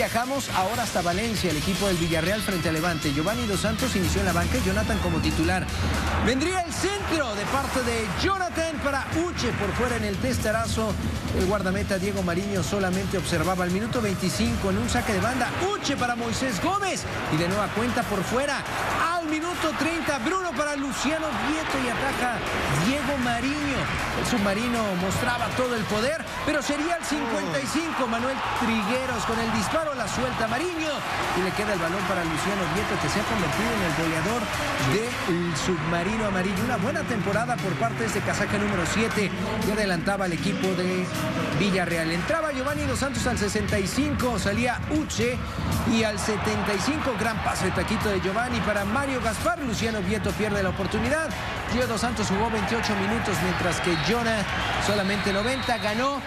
Viajamos ahora hasta Valencia, el equipo del Villarreal frente a Levante. Giovanni Dos Santos inició en la banca y Jonathan como titular. Vendría el centro de parte de Jonathan para Uche por fuera en el testarazo. El guardameta Diego Mariño solamente observaba al minuto 25 en un saque de banda. Uche para Moisés Gómez y de nueva cuenta por fuera. Al minuto 30, Bruno para Luciano Vieto y ataca Diego submarino mostraba todo el poder, pero sería el 55. Manuel Trigueros con el disparo la suelta Mariño y le queda el balón para Luciano Vieto que se ha convertido en el goleador del submarino amarillo. Una buena temporada por parte de este casaca número 7 que adelantaba al equipo de Villarreal. Entraba Giovanni Dos Santos al 65, salía Uche y al 75 gran pase de taquito de Giovanni para Mario Gaspar. Luciano Vieto pierde la oportunidad. Gio Dos Santos jugó 28 minutos mientras que Solamente 90, ganó.